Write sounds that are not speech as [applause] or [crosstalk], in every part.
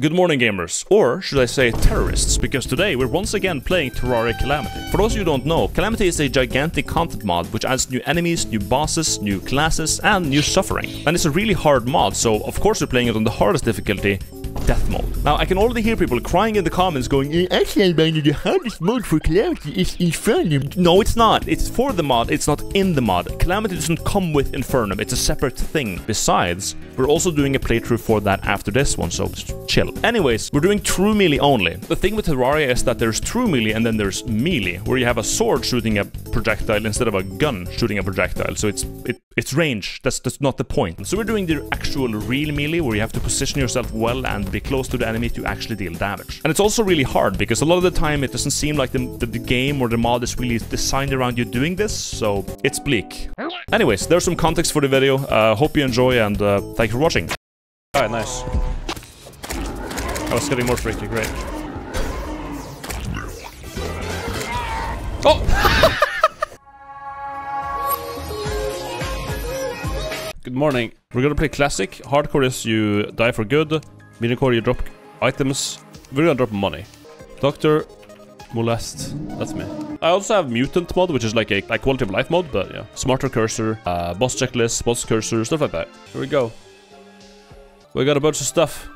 Good morning, gamers. Or should I say terrorists, because today we're once again playing Terraria Calamity. For those who don't know, Calamity is a gigantic content mod which adds new enemies, new bosses, new classes, and new suffering. And it's a really hard mod, so of course we're playing it on the hardest difficulty, death mode. Now, I can already hear people crying in the comments going, "Eh, Actually, man, the hardest mode for Calamity is Infernum. No, it's not. It's for the mod, it's not in the mod. Calamity doesn't come with Infernum, it's a separate thing. Besides, we're also doing a playthrough for that after this one, so chill. Anyways, we're doing true melee only. The thing with Terraria is that there's true melee and then there's melee, where you have a sword shooting a projectile instead of a gun shooting a projectile. So it's it, it's range. That's that's not the point. So we're doing the actual real melee, where you have to position yourself well and be close to the enemy to actually deal damage. And it's also really hard because a lot of the time it doesn't seem like the, the, the game or the mod is really designed around you doing this. So it's bleak. Anyways, there's some context for the video. Uh, hope you enjoy and uh, thank you for watching. Alright, nice. I was getting more freaky, great. Oh! Good morning. We're gonna play classic. Hardcore is you die for good. Mediumcore you drop items. We're gonna drop money. Doctor molest. That's me. I also have mutant mod, which is like a like quality of life mod, but yeah. Smarter cursor, uh, boss checklist, boss cursor, stuff like that. Here we go. We got a bunch of stuff.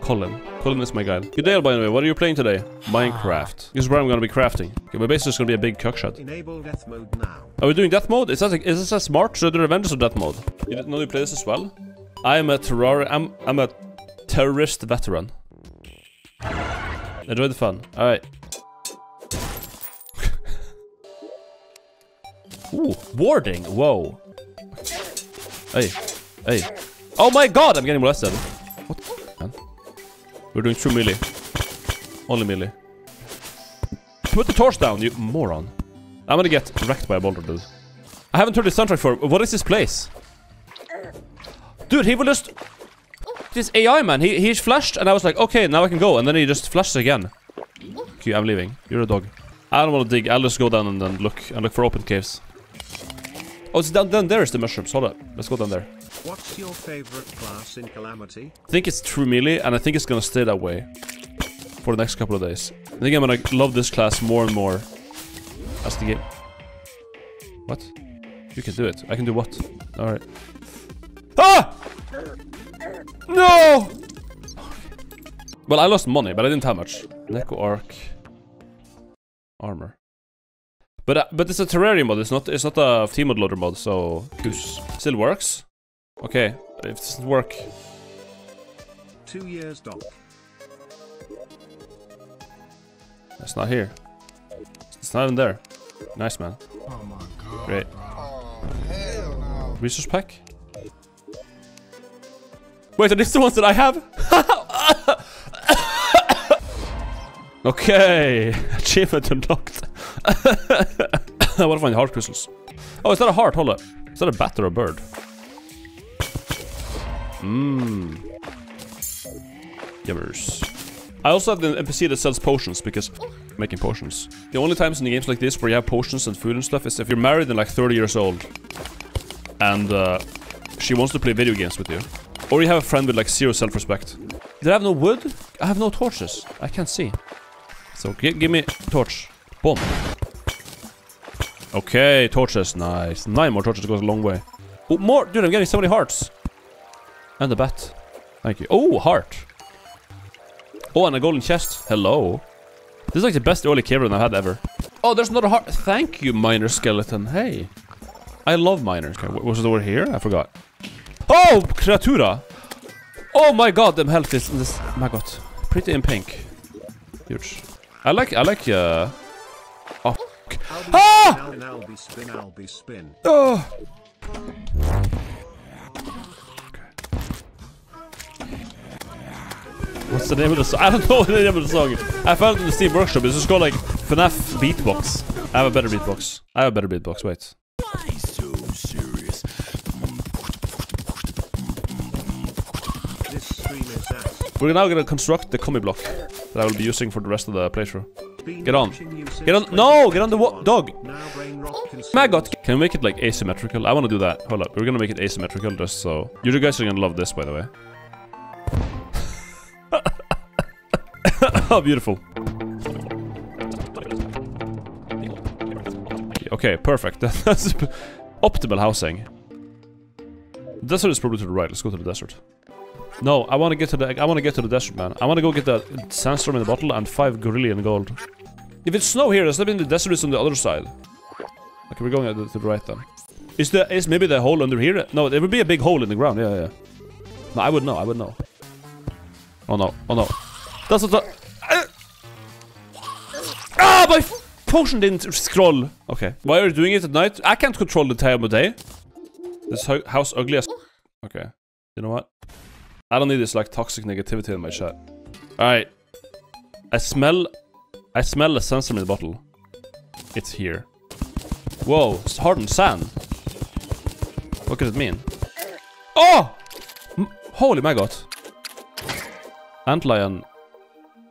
Colin. Colin is my guy. Good day, by the way. What are you playing today? Minecraft. This is where I'm gonna be crafting. Okay, my base is gonna be a big cuckshot. Enable death mode now. Are we doing death mode? Is that a, is this a smart? Should I do Revengeance or death mode? You didn't know you play this as well? I am a terror. I'm I'm a terrorist veteran. Enjoy the fun. All right. [laughs] Ooh, warding. Whoa. Hey, hey. Oh my God! I'm getting molested. We're doing true melee. Only melee. Put the torch down, you moron. I'm gonna get wrecked by a boulder, dude. I haven't heard the soundtrack for. What is this place? Dude, he will just. This AI man, he he's flashed, and I was like, okay, now I can go, and then he just flashes again. Okay, I'm leaving. You're a dog. I don't want to dig. I'll just go down and then look and look for open caves. Oh, it's down, down there is the mushrooms. Hold up. Let's go down there. What's your favorite class in Calamity? I think it's true melee, and I think it's gonna stay that way for the next couple of days. I think I'm gonna love this class more and more as the game. What? You can do it. I can do what? All right. Ah! No! Well, I lost money, but I didn't have much. Neko Arc armor. But uh, but it's a Terrarium mod. It's not it's not a tModLoader mod. So goose still works. Okay, if it doesn't work, Two years doc. It's not here. It's not even there. Nice, man. Oh my god. Great. Oh, hell no. Resource pack? Wait, are these the ones that I have? [laughs] okay. [laughs] Achievement unlocked. [laughs] I want to find the heart crystals. Oh, is that a heart? Hold up. Is that a bat or a bird? Mmm. Yummers. I also have the NPC that sells potions because making potions. The only times in games like this where you have potions and food and stuff is if you're married and like 30 years old and uh, she wants to play video games with you. Or you have a friend with like zero self-respect. Did I have no wood? I have no torches. I can't see. So give me torch. Boom. Okay, torches. Nice. Nine more torches goes a long way. Oh, more! Dude, I'm getting so many hearts. And a bat. Thank you. Oh, heart. Oh, and a golden chest. Hello. This is like the best early cave run I've had ever. Oh, there's another heart. Thank you, miner skeleton. Hey. I love miners. Okay, was it over here? I forgot. Oh, creatura. Oh my god, them health is this. My god, pretty in pink. Huge. I like. I like. Uh. Oh. I'll Ah! spin, I'll, I'll be spin, I'll be spin. Oh. The name of the song? I don't know the name of the song. I found it in the Steam Workshop. It's just called like FNAF Beatbox. I have a better beatbox. I have a better beatbox. Wait. We're now gonna construct the commie block that I will be using for the rest of the playthrough. Get on. Get on- no, get on the dog. Can Maggot! Can we make it like asymmetrical? I want to do that. Hold up. We're gonna make it asymmetrical just so. You guys are gonna love this, by the way. [laughs] Oh, beautiful. Okay, perfect. [laughs] That's optimal housing. Desert is probably to the right. Let's go to the desert. No, I want to get to the. I want to get to the desert, man. I want to go get the sandstorm in the bottle and five gorillion gold. If it's snow here, does that mean the desert is on the other side? Okay, we're going to the right then. Is there is maybe the hole under here? No, there would be a big hole in the ground. Yeah, yeah. No, I would know. I would know. Oh no! Oh no! That's what potion didn't scroll. Okay, why are you doing it at night? I can't control the time of day. This ho house ugly as. Okay, you know what? I don't need this like toxic negativity in my chat. All right, I smell. I smell a sensor in the bottle. It's here. Whoa, it's hardened sand. What could it mean? Oh! M holy maggot. Antlion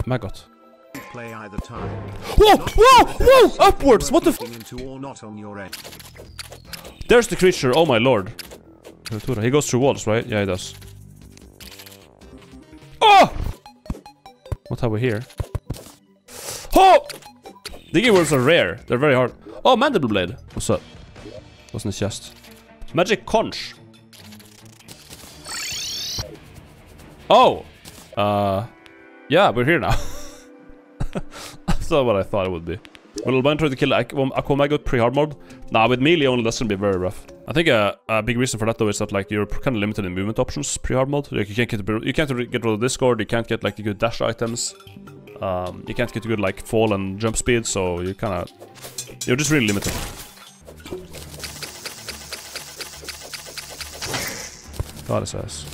maggot. Play either time. Whoa! Whoa! Whoa! Upwards! What the f- into or not on your end. There's the creature, oh my lord. He goes through walls, right? Yeah, he does. Oh! What have we here? Oh! Diggy words are rare. They're very hard. Oh, mandible blade. What's up? What's in his chest? Magic conch. Oh! Uh... Yeah, we're here now. [laughs] That's not what I thought it would be. Will Albino try to kill Aqu Aquamagot pre-hard mode? Nah, with melee only, that's gonna be very rough. I think a, a big reason for that though is that like you're kind of limited in movement options pre-hard mode. Like you can't get you can't get rid of Discord, you can't get like the good dash items. Um, you can't get good like fall and jump speed, so you kind of you're just really limited. God, it says.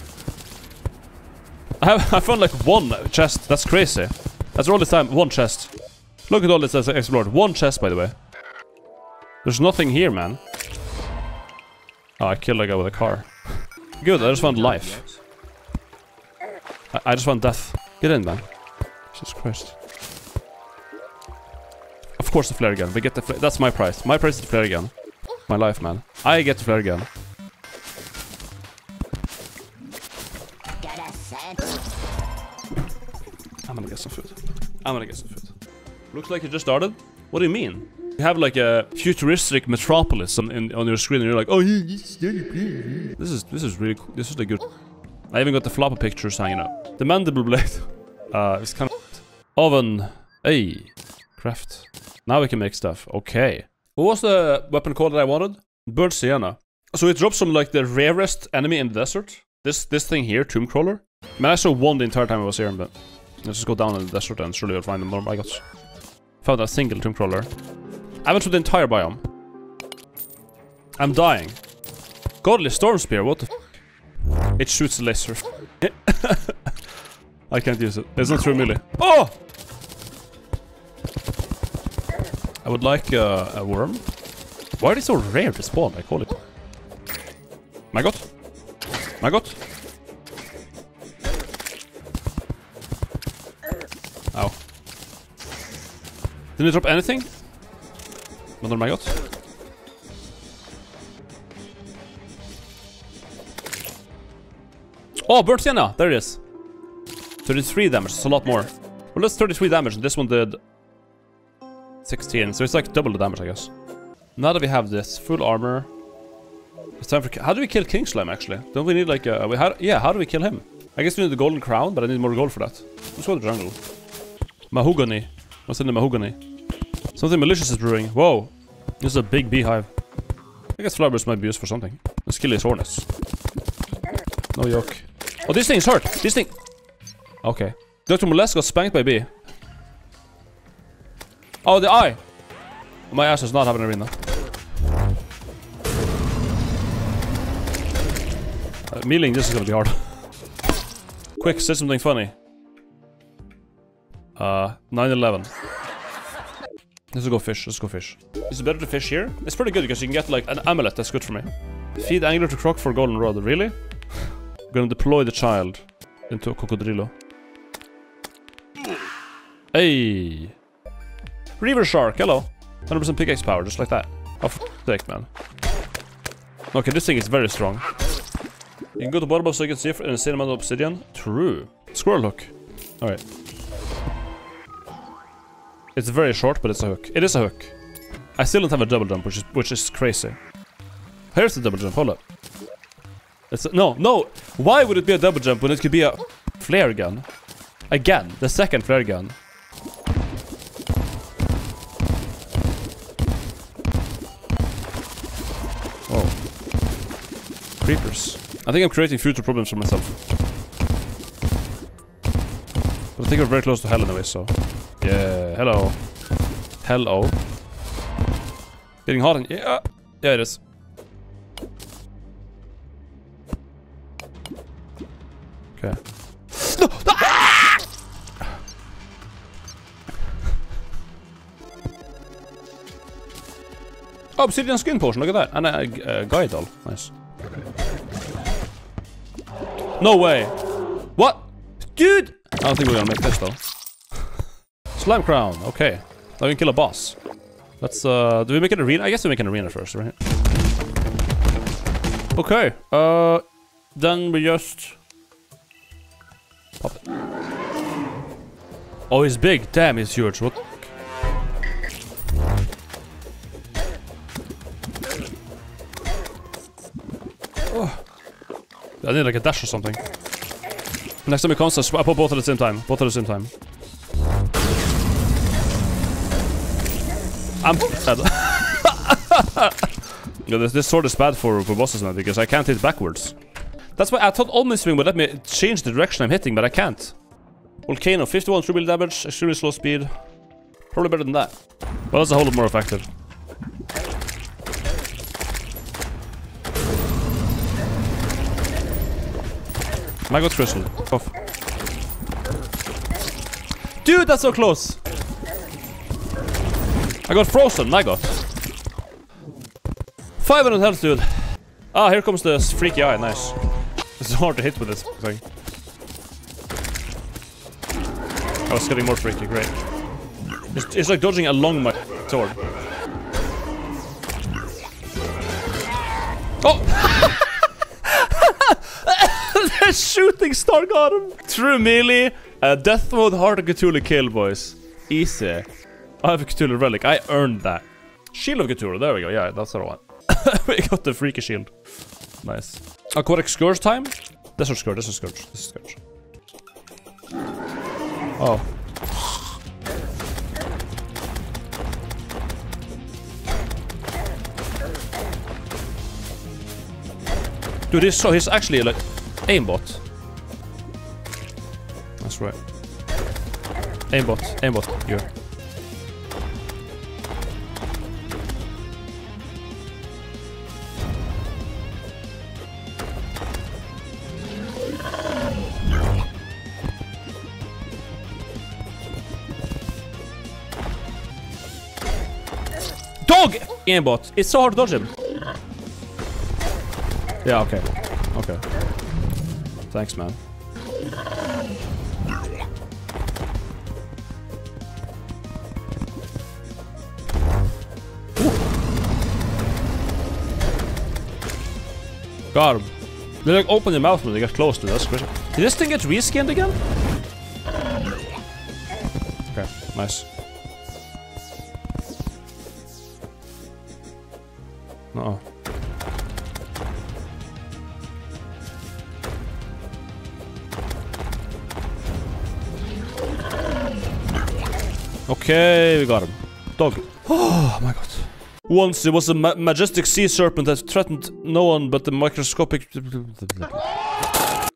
I have [laughs] I found like one chest. That's crazy. That's all this time. One chest. Look at all this as explored. One chest, by the way. There's nothing here, man. Oh, I killed a guy with a car. [laughs] Good, I just found life. I, I just found death. Get in, man. Jesus Christ. Of course the flare gun. We get the That's my price. My price is the flare gun. My life, man. I get the flare gun. I'm gonna get some food. Looks like it just started. What do you mean? You have like a futuristic metropolis on, in, on your screen, and you're like, oh, yeah, this is this is really cool. This is the good. I even got the floppy pictures hanging up. The mandible blade. [laughs] Uh, it's kind of oven. Hey, craft. Now we can make stuff. Okay. What was the weapon called that I wanted? Burnt Sienna. So it drops from like the rarest enemy in the desert. This this thing here, Tomb Crawler. Man, I saw one the entire time I was here, but let's just go down in the desert and surely I'll find them more maggots. Found a single Tomb Crawler. I went through the entire biome. I'm dying. Godly Storm Spear, what the f It shoots laser. [laughs] I can't use it. It's not true melee. Oh! I would like uh, a worm. Why are they so rare to spawn? I call it. My god. My Ow. Didn't drop anything? Oh, burnt sienna! There it is. 33 damage, it's a lot more. Well, that's 33 damage, and this one did 16, so it's like double the damage, I guess. Now that we have this, full armor. It's time for... How do we kill King Slime, actually? Don't we need like a... We how, yeah, how do we kill him? I guess we need the golden crown, but I need more gold for that. Let's go to the jungle. Mahogany. What's in the mahogany? Something malicious is brewing. Whoa. This is a big beehive. I guess flowers might be used for something. Let's kill these hornets. No yoke. Oh, this thing's hurt! This thing... Okay. Dr. Molest got spanked by bee. Oh, the eye! My ass does not have an arena. Uh, mealing this is gonna be hard. [laughs] Quick, say something funny. Uh, 9-11. Let's go fish, let's go fish. Is it better to fish here? It's pretty good because you can get like an amulet, that's good for me. Feed angler to croc for golden rod, really? [laughs] gonna deploy the child into a cocodrilo. Hey! Reaver shark, hello. 100% pickaxe power, just like that. Oh, for sake, man. Okay, this thing is very strong. You can go to bottom so you can see an insane uh, amount of obsidian. True. Squirrel hook. Alright. It's very short, but it's a hook. It is a hook. I still don't have a double jump, which is which is crazy. Here's the double jump. Hold up. It's a, no, no. Why would it be a double jump when it could be a flare gun? Again, the second flare gun. Oh. Creepers. I think I'm creating future problems for myself. But I think we're very close to hell anyway, so... Yeah, hello. Hello. Getting hot in... Yeah, yeah it is. Okay. No! Ah! Oh, obsidian skin potion, look at that. And a, a, a guy doll. Nice. No way. What? Dude! I don't think we're gonna make this though. Slime crown, okay. Now we can kill a boss. Let's, uh, do we make an arena? I guess we make an arena first, right? Okay, uh, then we just... Pop it. Oh, he's big. Damn, he's huge. What? Oh. I need like a dash or something. Next time he comes, I put both at the same time. Both at the same time. I'm dead. [laughs] this, this sword is bad for, for bosses now because I can't hit backwards. That's why I thought Omniswing would let me change the direction I'm hitting, but I can't. Volcano, 51 true damage, extremely slow speed. Probably better than that. Well, that's a whole lot more effective. Maggot crystal. Off. Dude, that's so close! I got frozen, Maggot. 500 health, dude. Ah, here comes the freaky eye, nice. It's hard to hit with this thing. Oh, it's getting more freaky, great. It's, it's like dodging along my sword. Oh! [laughs] the shooting star got him! True melee, uh, death mode, heart of Cthulhu kill, boys. Easy. I have a Cthulhu relic, I earned that. Shield of Cthulhu, there we go, yeah, that's what I want. we got the freaky shield. Nice. Aquatic Scourge time? Desert Scourge, Desert Scourge, Desert Scourge. Oh. Dude, he's so he's actually like aimbot. That's right. Aimbot, aimbot, you. Aimbot. It's so hard to dodge him. Yeah, okay. Okay. Thanks, man. Got him. They like open their mouth when they get close to this. Did this thing get reskinned again? Okay, nice. Uh oh. Okay, we got him. Dog. Oh my god. Once it was a ma majestic sea serpent that threatened no one but the microscopic...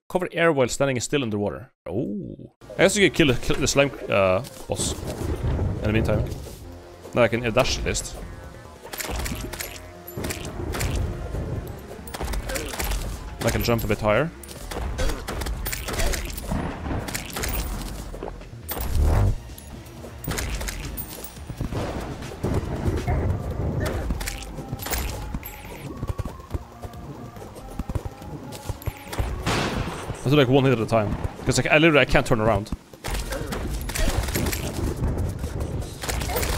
Cover air while standing still underwater. Oh. I guess you can kill, kill the slime uh, boss. In the meantime. Then I can dash at least. I can jump a bit higher. I do like one hit at a time. Because like, I literally I can't turn around.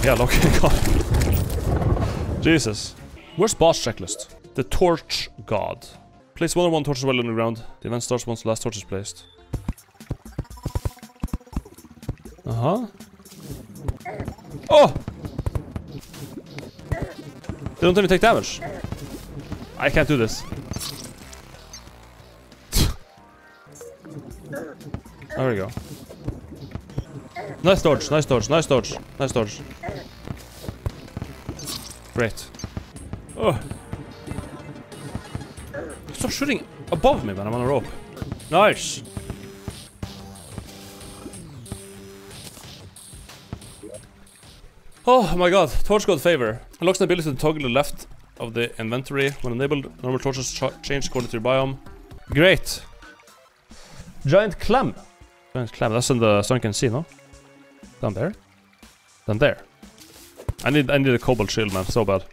Yeah, look, [laughs] God. Jesus. Where's boss checklist? The torch god. Place one or one torches while underground. The ground. The event starts once the last torch is placed. Uh-huh. Oh! They don't even take damage. I can't do this. [laughs] there we go. Nice dodge, nice dodge, nice dodge, nice dodge. Great. Oh. Shooting above me when I'm on a rope. Nice. Oh my god, Torch God Favor. Unlocks the ability to toggle the left of the inventory. When enabled, normal torches ch change according to your biome. Great. Giant clam. Giant clam, that's in the sunken sea, no? Down there? Down there. I need I need a cobalt shield, man, so bad.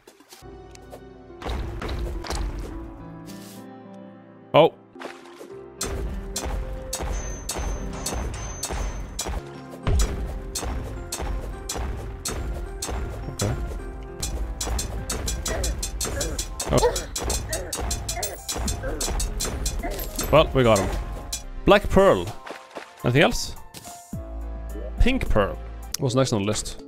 Oh. Okay. Oh. Well, we got him. Black Pearl. Anything else? Pink Pearl. What's next on the list?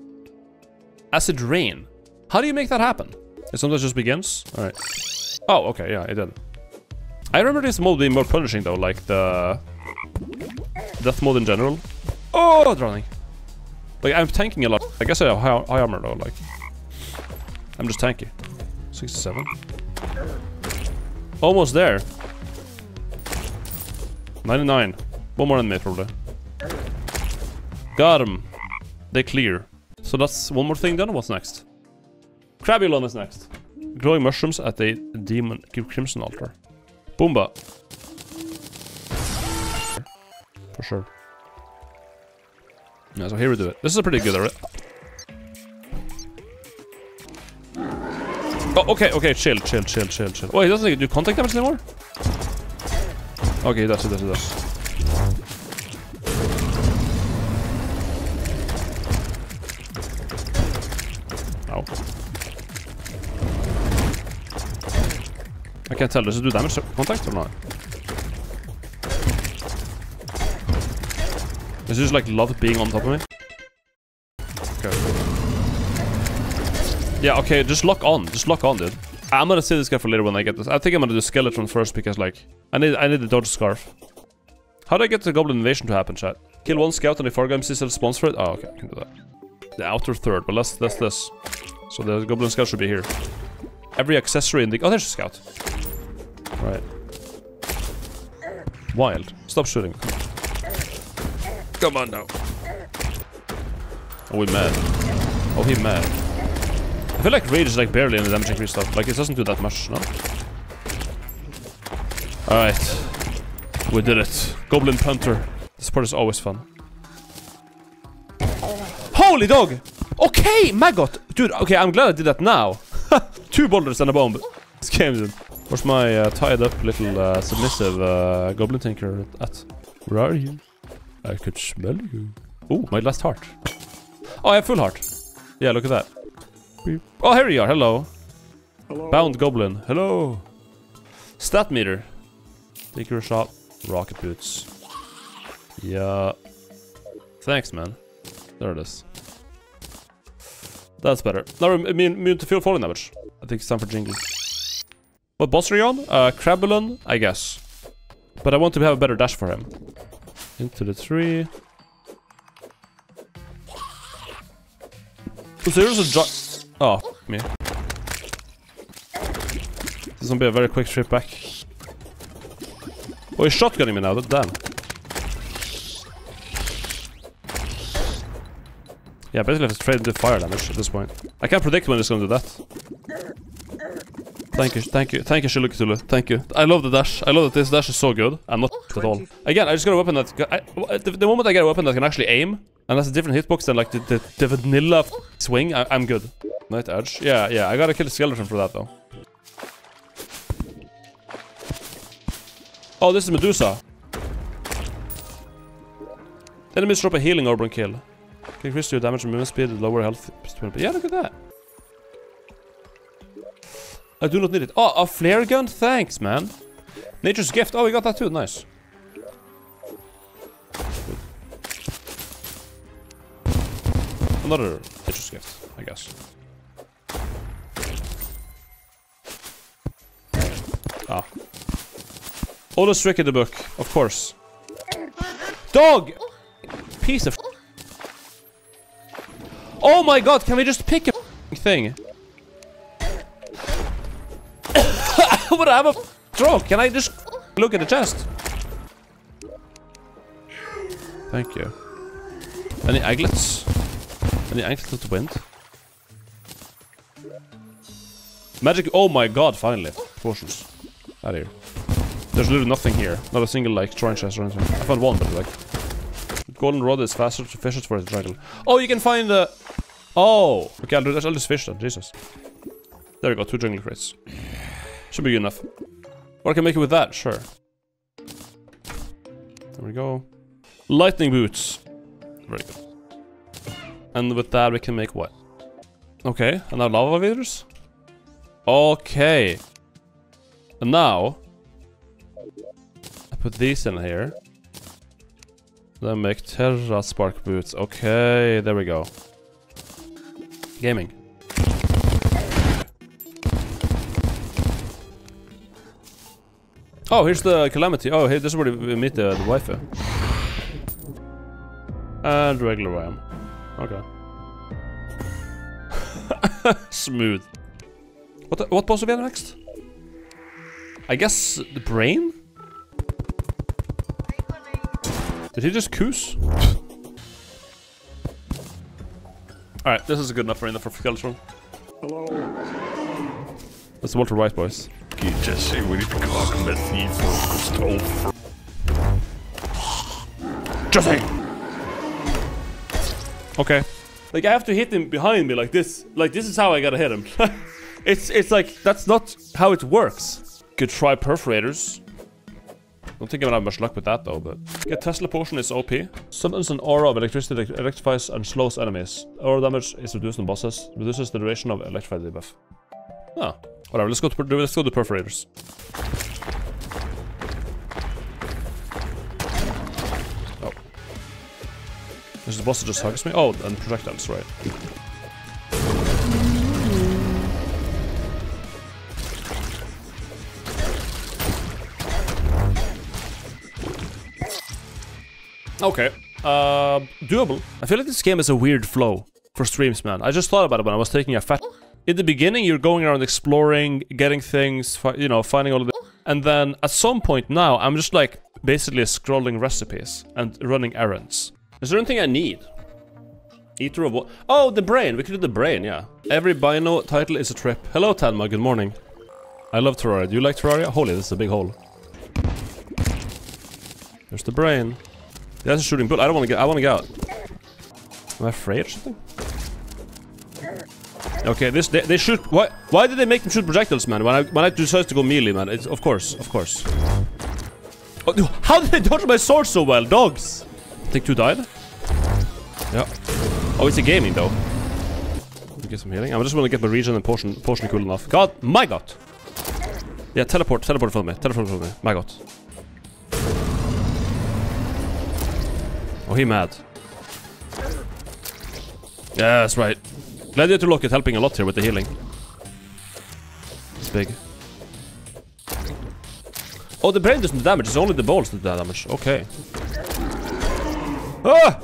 Acid Rain. How do you make that happen? It sometimes just begins? Alright. Oh, okay, yeah, it did. I remember this mode being more punishing though, like the death mode in general. Oh, drowning. Like I'm tanking a lot. I guess I have high, high armor though. Like I'm just tanky. 67. Almost there. 99. One more enemy probably. Got him. They clear. So that's one more thing done. What's next? Crabulon is next. Glowing mushrooms at the demon crimson altar. Boomba. For sure. Yeah, so here we do it. This is a pretty good already. Oh, okay, okay, chill, chill, chill, chill, chill. He doesn't do contact damage anymore? Okay, he does, he does, he does. Can't tell, does it do damage contact or not? Does it just like love being on top of me? Okay. Yeah, okay, just lock on. Just lock on, dude. I'm gonna save this guy for later when I get this. I think I'm gonna do skeleton first because like I need I need the dodge scarf. How do I get the goblin invasion to happen, chat? Kill one scout and the Fargame system spawns for it? Oh, okay, I can do that. The outer third, but let's that's this. So the goblin scout should be here. Every accessory in the Oh there's a scout. Right. Wild. Stop shooting. Come on now. Oh we mad. Oh he mad. I feel like Rage is like barely in the damage increase stuff. Like it doesn't do that much, no? Alright. We did it. Goblin Punter. This part is always fun. Holy dog! Okay, Maggot! Dude, okay, I'm glad I did that now. [laughs] Two boulders and a bomb. This. Where's my uh, tied up little uh, submissive uh, Goblin Tinker at? Where are you? I could smell you. Oh, my last heart. Oh, I have full heart. Yeah, look at that. Oh, here you are. Hello. Hello. Bound Goblin. Hello. Stat meter. Tinker shop. Rocket boots. Yeah. Thanks, man. There it is. That's better. Now we're immune, immune to field falling damage. I think it's time for Jingle. What boss are you on? Uh, Crabulon, I guess. But I want to have a better dash for him. Into the tree. So there's a jo- Oh, me. This is gonna be a very quick trip back. Oh, he's shotgunning me now, that damn. Yeah, basically I have to trade into fire damage at this point. I can't predict when it's gonna do that. Thank you, thank you, thank you, Shilu Cthulhu. Thank you. I love the dash. I love that this dash is so good. I'm not oh, at all. Again, I just got a weapon that... I, the, the moment I get a weapon that can actually aim, and that's a different hitbox than like the, the, the vanilla swing, I, I'm good. Night Edge. Yeah, yeah, I gotta kill a skeleton for that though. Oh, this is Medusa. The enemies drop a healing orb on kill. Can increase your damage and movement speed, lower health. Yeah, look at that. I do not need it. Oh, a flare gun? Thanks, man. Nature's gift. Oh, we got that too. Nice. Another Nature's gift, I guess. Ah. Oldest trick in the book, of course. Dog! Piece of Oh my god, can we just pick a thing? Would I have a stroke? Can I just look at the chest? Thank you. Any aglets? Any aglets of the wind? Magic. Oh my god, finally. Potions. Out of here. There's literally nothing here. Not a single, like, shrine chest or anything. I found one, but, like. Golden rod is faster to fish it for the dragon. Oh, you can find the. Oh! Okay, I'll, do, I'll just fish then. Jesus. There we go, two jungle crates. Should be good enough. Or I can make it with that, sure. There we go. Lightning boots. Very good. And with that we can make what? Okay, and now lava waders? Okay. And now... I put these in here. Then make Terra Spark boots. Okay, there we go. Gaming. Oh, here's the Calamity. Oh, hey, this is where we meet the, the wife. And regular RAM. Okay. [laughs] Smooth. What the, what boss we have next? I guess the brain? Did he just coos? Alright, this is a good enough for enough for Skeletron. Hello. That's Walter White, boys. Okay, Jesse, we need to talk med thief for Jesse! Okay. Like, I have to hit him behind me like this. Like, this is how I gotta hit him. [laughs] it's, it's like, that's not how it works. Could try perforators. Don't think I'm gonna have much luck with that though, but... Get Tesla potion is OP. Summons an aura of electricity that electrifies and slows enemies. Aura damage is reduced on bosses. Reduces the duration of electrified debuff. Ah, whatever, let's go to, let's go to perforators. Oh. Is the boss that just hugs me? Oh, and projectiles, right. Okay. Uh, doable. I feel like this game is a weird flow for streams, man. I just thought about it when I was taking a fat... In the beginning, you're going around exploring, getting things, you know, finding all of it. And then at some point now, I'm just like basically scrolling recipes and running errands. Is there anything I need? Eater of what? Oh, the brain. We could do the brain, yeah. Every Bino title is a trip. Hello, Tanma. Good morning. I love Terraria. Do you like Terraria? Holy, this is a big hole. There's the brain. That's a shooting bull. I don't want to get. I want to get out. Am I afraid or something? Okay, this they, they shoot. Why? Why did they make them shoot projectiles, man? When I when I decided to go melee, man. It's of course, of course. Oh, how did they dodge my sword so well, dogs? I think two died. Yeah. Oh, it's a gaming though. Get some healing. I just want to get my region and potion potion cool enough. God, my God. Yeah, teleport, teleport from me, teleport from me. My God. Oh, he mad. Yeah, that's right. Gladiator Locket helping a lot here with the healing. It's big. Oh, the brain doesn't do damage. It's only the balls that do damage. Okay. Ah!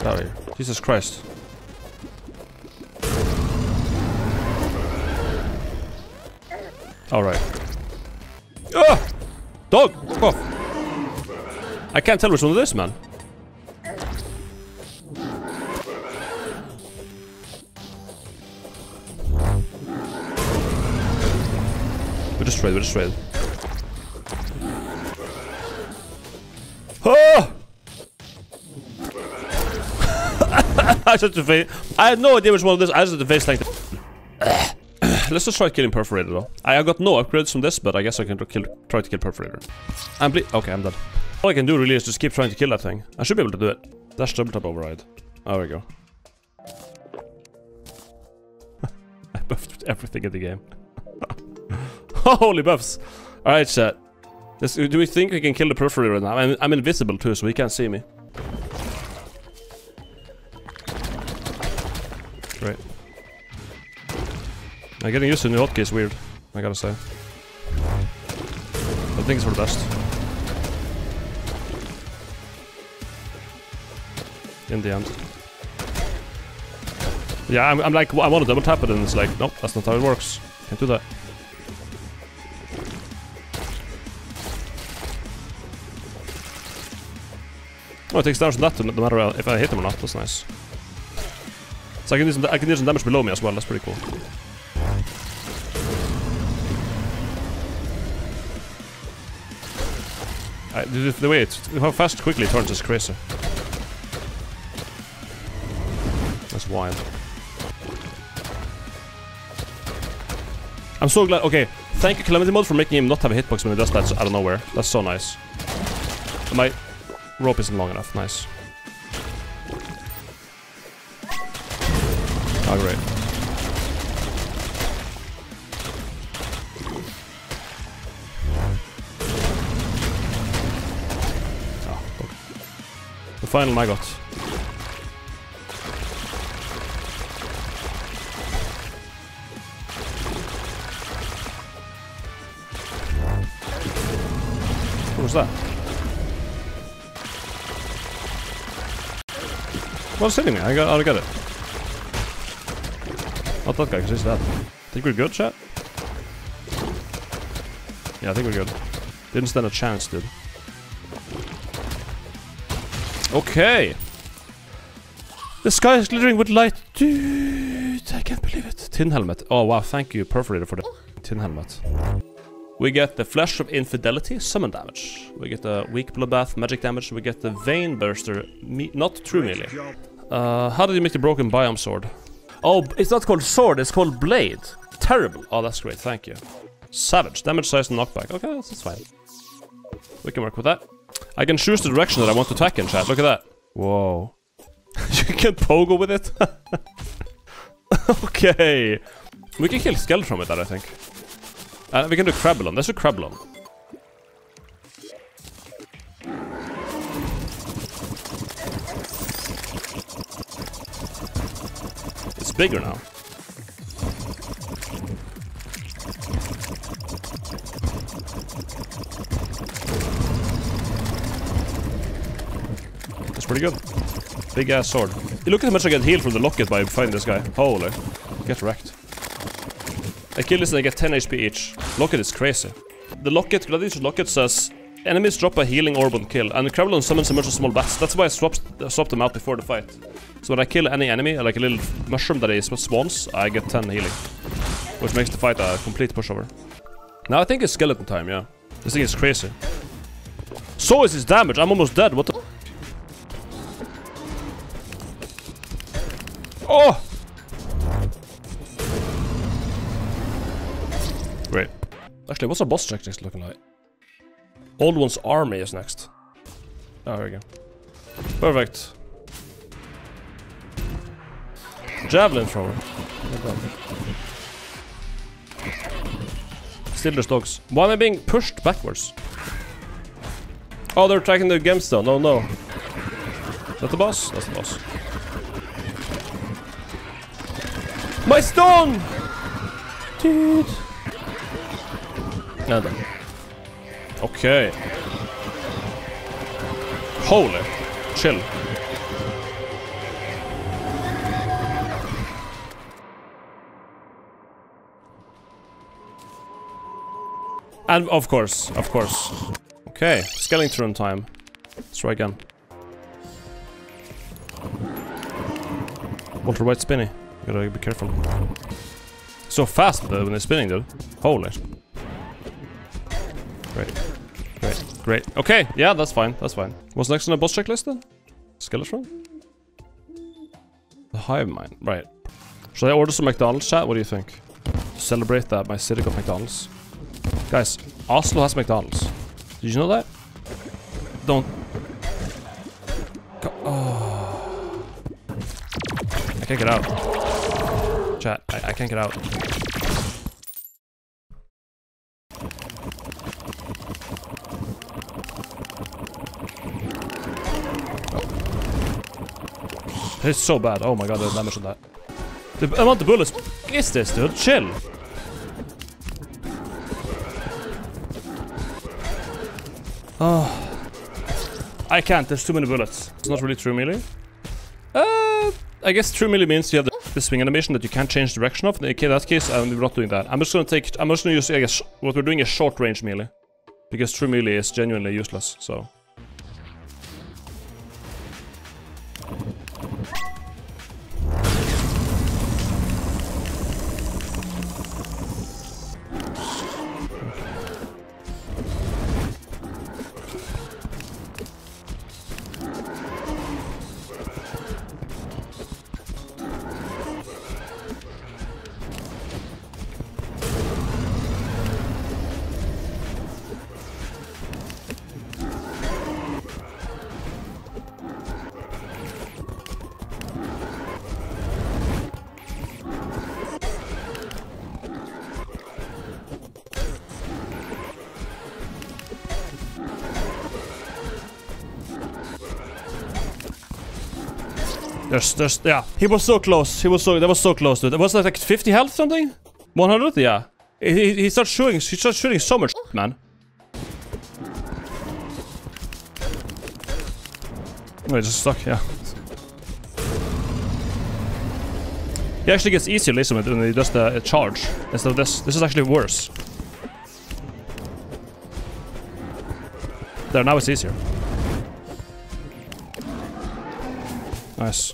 Here. Jesus Christ. Alright. Ah! Dog! Fuck off! I can't tell which one it is, man. We just trade. Ah! I just the face. I had no idea which one it is. I just the face like. [clears throat] Let's just try killing Perforator though. I got no upgrades from this, but I guess I can kill, try to kill Perforator. I'm ble- Okay, I'm dead. All I can do really is just keep trying to kill that thing. I should be able to do it. Dash double tap override. There we go. [laughs] I buffed everything in the game. [laughs] Holy buffs. Alright, chat. Do we think we can kill the periphery right now? I'm, I'm invisible too, so he can't see me. Great. I'm getting used to new hotkeys weird, I gotta say. I think it's for the best. In the end. Yeah, I'm, I'm like, I want to double tap it and it's like, nope, that's not how it works. Can't do that. Oh, it takes damage from that no matter if I hit him or not, that's nice. So I can do some, I can do some damage below me as well, that's pretty cool. The, the way it, how fast quickly it turns is crazy. That's wild. I'm so glad. Okay, thank you Calamity Mode for making him not have a hitbox when he does that out of nowhere. That's so nice. My rope isn't long enough. Nice. Oh, great. Oh, okay. The final Maggot. What was that? What's hitting me? I got, I got it. Not that guy, because he's dead. Think we're good, chat? Yeah, I think we're good. Didn't stand a chance, dude. Okay. The sky is glittering with light. Dude, I can't believe it. Tin helmet. Oh, wow. Thank you, Perforator, for the tin helmet. We get the Flesh of Infidelity, summon damage. We get the Weak Bloodbath, magic damage. We get the Vein Burster, me not true melee. Uh, how did you make the Broken Biome Sword? Oh, it's not called sword, it's called blade. Terrible. Oh, that's great, thank you. Savage, damage size and knockback. Okay, that's, that's fine. We can work with that. I can choose the direction that I want to attack in, chat. Look at that. Whoa. [laughs] you can pogo with it? [laughs] okay. We can kill Skeletron with that, I think. Uh, we can do Crabulon. Let's do Crabulon. Bigger now. That's pretty good. Big ass sword. You look at how much I get healed from the locket by fighting this guy. Holy. Get wrecked. I kill this and I get 10 HP each. Locket is crazy. The locket, Gladiator's locket says enemies drop a healing orb on kill, and the Crabulon summons a bunch of small bats. That's why I swapped, swapped them out before the fight. So when I kill any enemy, like a little mushroom that sp- spawns, I get 10 healing. Which makes the fight a complete pushover. Now I think it's skeleton time, yeah. This thing is crazy. So is his damage, I'm almost dead, what the... Oh! Great. Actually, what's our boss checklist looking like? Old One's army is next. Ah, oh, there we go. Perfect. Javelin thrower. Still there's dogs. Why am I being pushed backwards? Oh, they're attacking the gemstone. Oh no. Is that the boss? That's the boss. My stone! Dude. Now then. Okay. Holy. Chill. And of course, of course. Okay, skeleton time. Let's try again. Ultra white spinny. Gotta be careful. So fast uh, when they're spinning, dude. Holy. Great. Great. Okay, yeah, that's fine. That's fine. What's next on the boss checklist then? Skeletron? The hive mind. Right. Should I order some McDonald's chat? What do you think? To celebrate that my city got McDonald's. Guys, Oslo has McDonald's. Did you know that? Don't. Oh. I can't get out. Chat, I, I can't get out. It's so bad. Oh my god, the damage on that. The, want the bullets. is this, dude? Chill. Oh. I can't, there's too many bullets. It's not really true melee. Uh, I guess true melee means you have the, the swing animation that you can't change direction of. In that case, we're not doing that. I'm just gonna take, I'm just gonna use, I guess, what we're doing is short range melee. Because true melee is genuinely useless, so. There's, yeah. He was so close. He was so, that was so close, dude. It was like 50 health something? 100? Yeah. He, he, starts shooting, he starts shooting so much, man. Oh, just stuck, yeah. He actually gets easier laser when he does the uh, charge instead of this. This is actually worse. There, now it's easier. Nice.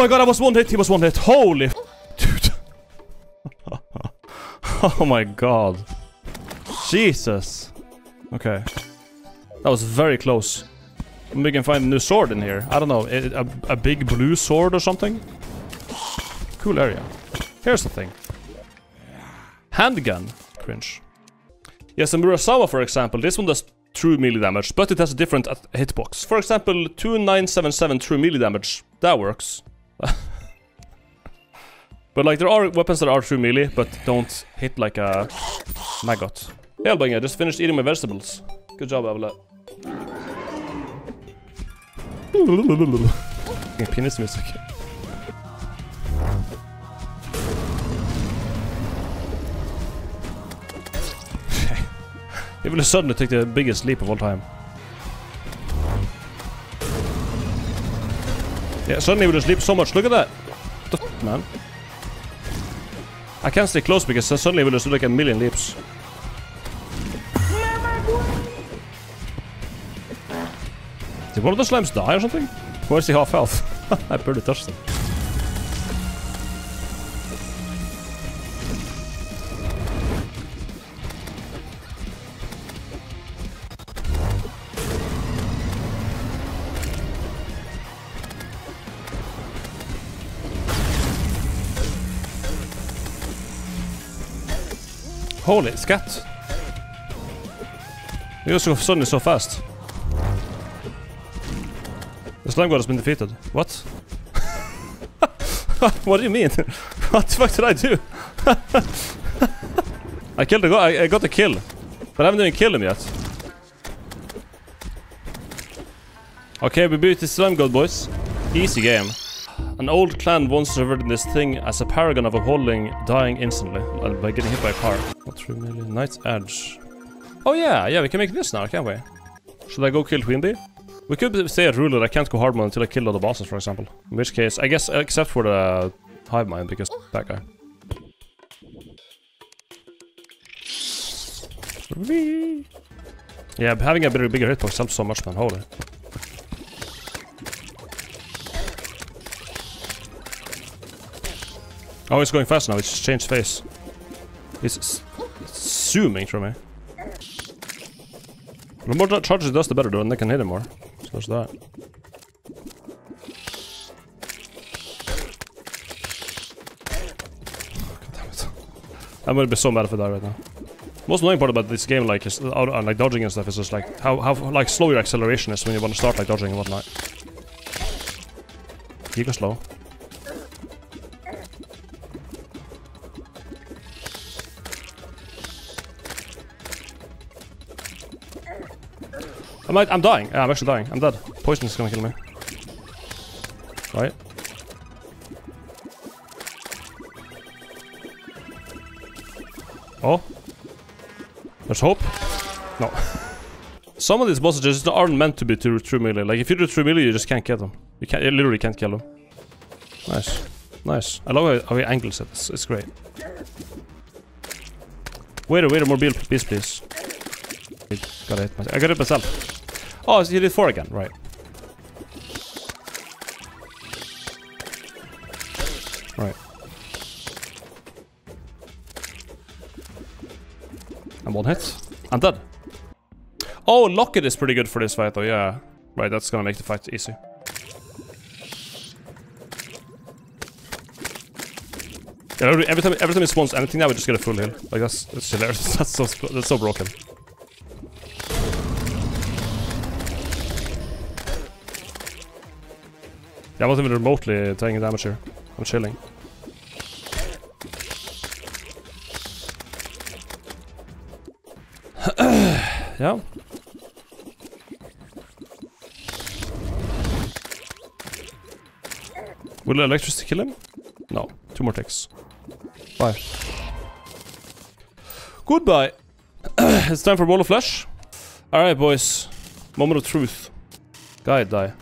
My god, I was one hit, he was one hit. Holy dude. [laughs] oh my god. Jesus. Okay. That was very close. We can find a new sword in here. I don't know, a, a, a big blue sword or something? Cool area. Here's the thing. Handgun. Cringe. Yes, and Murasama, for example, this one does true melee damage, but it has a different hitbox. For example, 2977 true melee damage. That works. [laughs] but like, there are weapons that are true melee, but don't hit like a maggot. Yeah, Albang, I just finished eating my vegetables. Good job, Avla. [laughs] Penis music. [laughs] He will suddenly take the biggest leap of all time. Yeah, suddenly we'll just leap so much. Look at that. What the f man? I can't stay close because suddenly we'll just do like a million leaps. Did one of the slimes die or something? Where's the half health? [laughs] I barely touched them. Holy scat. You're so suddenly so fast. The slime god has been defeated. What? [laughs] what do you mean? [laughs] what the fuck did I do? [laughs] I killed the guy. I, I got the kill. But I haven't even killed him yet. Okay, we beat the slime god, boys. Easy game. An old clan once referred this thing as a paragon of upholding dying instantly uh, by getting hit by a car. Not true, million. Night's Edge. Oh yeah, yeah, we can make this now, can't we? Should I go kill Queen Bee? We could say a rule that I can't go hard mode until I kill all the bosses, for example. In which case, I guess, except for the hive mind, because that guy. Yeah, having a bit of bigger hitbox helps so much, man. Holy. Oh, it's going fast now. Just changed face. It's, s- zooming through me. The more that charges does, the better, though, and they can hit him more. So there's that. God damn it. I'm gonna be so mad if I die right now. Most annoying part about this game, like, is, uh, uh, like dodging and stuff, is just like how how like slow your acceleration is when you want to start like dodging and whatnot. You go slow. I might, I'm dying. Yeah, I'm actually dying. I'm dead. Poison is gonna kill me. Right. Oh. There's hope. No. [laughs] Some of these bosses just aren't meant to be true, true melee. Like, if you do true melee, you just can't get them. You can't, you literally can't kill them. Nice. Nice. I love how, he angles it. It's, it's great. Wait, a wait, more beer, please, please. Got it. I got it myself. Oh, so you did four again, right? Right. I'm one hit. I'm dead. Oh, Locket is pretty good for this fight, though. Yeah. Right, that's gonna make the fight easy. Every time, every time it spawns anything now, we just get a full heal. Like that's that's hilarious. [laughs] That's so that's so broken. I wasn't even remotely taking damage here. I'm chilling. [clears throat] yeah. Will electricity kill him? No. Two more ticks. Bye. Goodbye. [clears throat] it's time for Wall of Flesh. Alright, boys. Moment of truth. Guy die.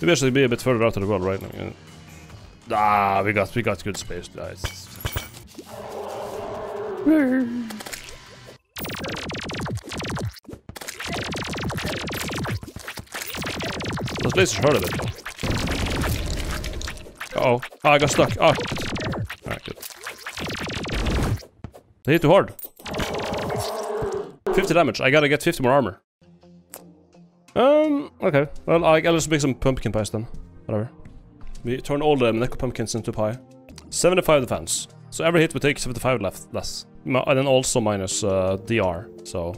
Maybe I should be a bit further out of the world, right? Yeah. Ah, we got we got good space, guys. Those lasers hurt a bit. Uh oh. Oh, I got stuck. Oh. Alright, good. They hit too hard. 50 damage. I gotta get 50 more armor. Um, okay. Well, I, I'll just make some pumpkin pies then. Whatever. We turn all the Neko pumpkins into pie. 75 defense. So every hit we take 75 left less. And then also minus uh, DR. So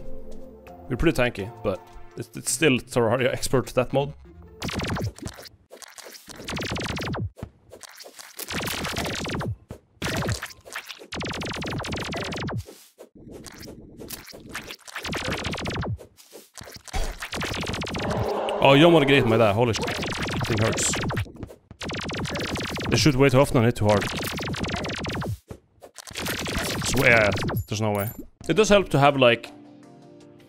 we're pretty tanky, but it's, it's still Terraria expert that mode. Oh, you don't want to get hit by that. Holy sh thing hurts. They shoot way too often and hit too hard. So, yeah, there's no way. It does help to have, like,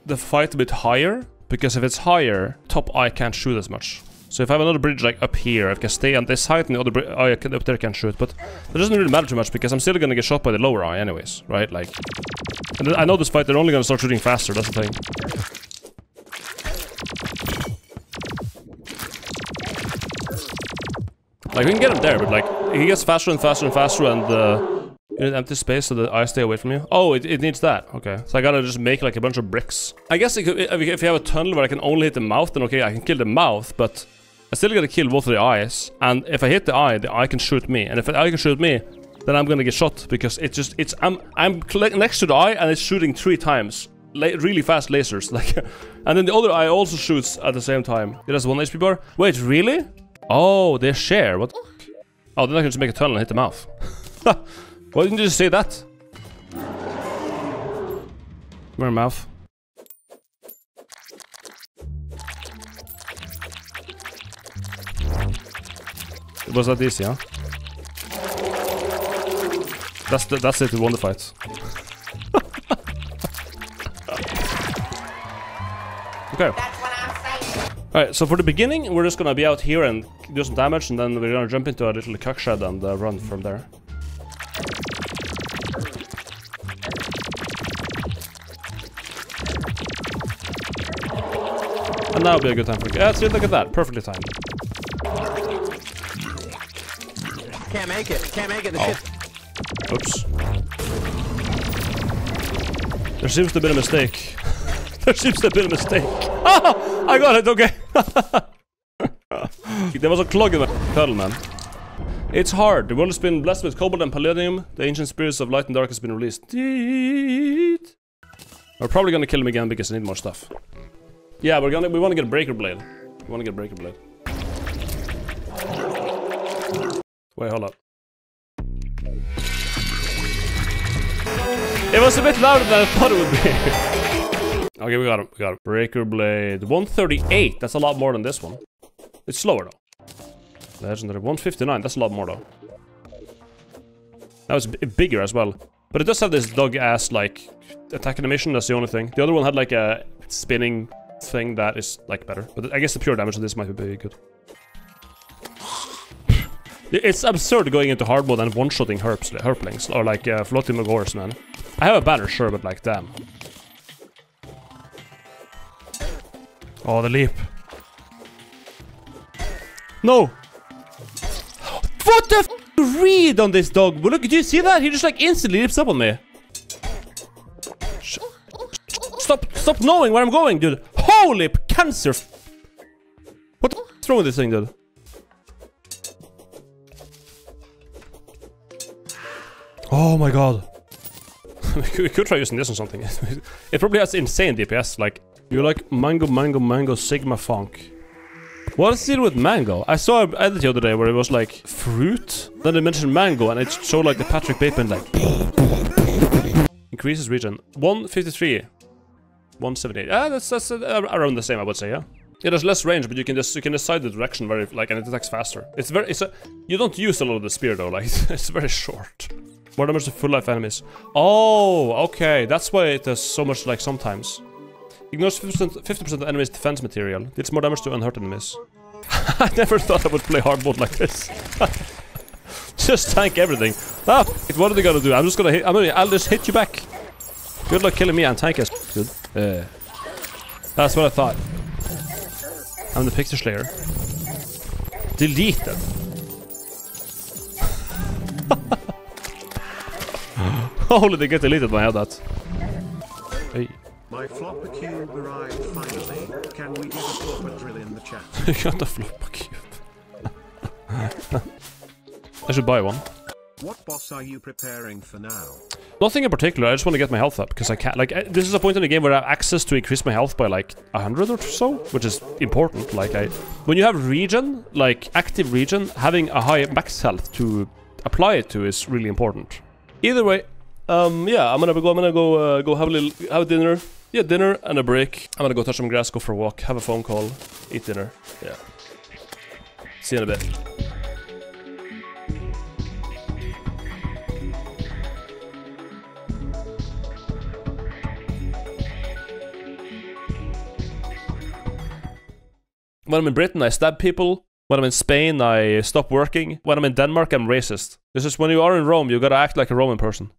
the fight a bit higher, because if it's higher, top eye can't shoot as much. So if I have another bridge, like, up here, I can stay on this height, and the other eye oh, can- up there can shoot, but that doesn't really matter too much, because I'm still gonna get shot by the lower eye anyways, right? Like, and I know this fight, they're only gonna start shooting faster, that's the thing. Like, we can get him there, but like, he gets faster and faster and faster, and uh, you need empty space so the eyes stay away from you. Oh, it, it needs that. Okay, so I gotta just make like a bunch of bricks. I guess could, if if you have a tunnel where I can only hit the mouth, then okay, I can kill the mouth, but I still gotta kill both of the eyes. And if I hit the eye, the eye can shoot me. And if the eye can shoot me, then I'm gonna get shot because it's just it's I'm I'm next to the eye and it's shooting three times. La really fast lasers, [laughs] like, and then the other eye also shoots at the same time. It has one HP bar. Wait, really? Oh, they share. What? Oh, then I can just make a tunnel and hit the mouth. [laughs] Why didn't you just say that? Where mouth? It was that easy, huh? That's the, that's it. We won the fight. [laughs] okay. Alright, so for the beginning, we're just gonna be out here and do some damage, and then we're gonna jump into a little cuck shed and uh, run from there. And now would be a good time for Yeah, see, look at that. Perfectly timed. Can't make it. Can't make it. The Oh. ship. Oops. There seems to have been a mistake. [laughs] there seems to have been a mistake. Ah! [laughs] I got it, okay. There was a clog in the pedal, man. It's hard. The world has been blessed with cobalt and palladium. The ancient spirits of light and dark has been released. Deet. We're probably gonna kill him again because I need more stuff. Yeah, we're gonna we wanna get a breaker blade. We wanna get a breaker blade. Wait, hold up. It was a bit louder than I thought it would be. [laughs] okay, we got him. We got him. Breaker blade. 138. That's a lot more than this one. It's slower though. Legendary. 159. That's a lot more though. That was bigger as well. But it does have this dog ass like attack animation. That's the only thing. The other one had like a spinning thing that is like better. But I guess the pure damage of this might be good. It's absurd going into hard mode and one-shotting herplings, or like uh, floating Magors, man. I have a banner, sure, but like, damn. Oh, the leap. No! What the f read on this dog? Look, do you see that? He just like instantly leaps up on me. Sh stop, stop knowing where I'm going, dude. Holy cancer! What the f wrong with this thing, dude? Oh my god. [laughs] we, could, we could try using this on something. [laughs] it probably has insane DPS. Like, you're like mango, mango, mango, sigma funk. What is it with mango? I saw an edit the other day where it was like fruit. Then they mentioned mango and it showed like the Patrick Bateman like. Increases region. 153. 178. Ah, that's, that's uh, around the same, I would say, yeah. It has less range, but you can just you can decide the direction very like and it attacks faster. It's very it's a you don't use a lot of the spear though, like [laughs] it's very short. More damage to full life enemies. Oh, okay, that's why it does so much like sometimes. Ignores 50% 50% of enemies' defense material. Deals more damage to unhurt enemies. [laughs] I never thought I would play hard mode like this. [laughs] just tank everything. Ah, what are they gonna do? I'm just gonna hit. I'm gonna. I'll just hit you back. Good luck killing me and tank us. Good. Uh, that's what I thought. I'm the Picture Slayer. Delete them. [laughs] Holy, they get deleted when I have that. Hey, My flopper cube arrived finally. Can we get a flopper drill in the chat? you [laughs] got the flopper cube. [laughs] I should buy one. What boss are you preparing for now? Nothing in particular, I just want to get my health up, because I can't, like, I, this is a point in the game where I have access to increase my health by, like, 100 or so, which is important, like, I, when you have regen, like, active regen, having a high max health to apply it to is really important. Either way, um, yeah, I'm gonna go, I'm gonna go, uh, go have a little, have a dinner, yeah, dinner and a break. I'm gonna go touch some grass, go for a walk, have a phone call, eat dinner, yeah. See you in a bit. When I'm in Britain, I stab people. When I'm in Spain, I stop working. When I'm in Denmark, I'm racist. This is when you are in Rome, you gotta act like a Roman person.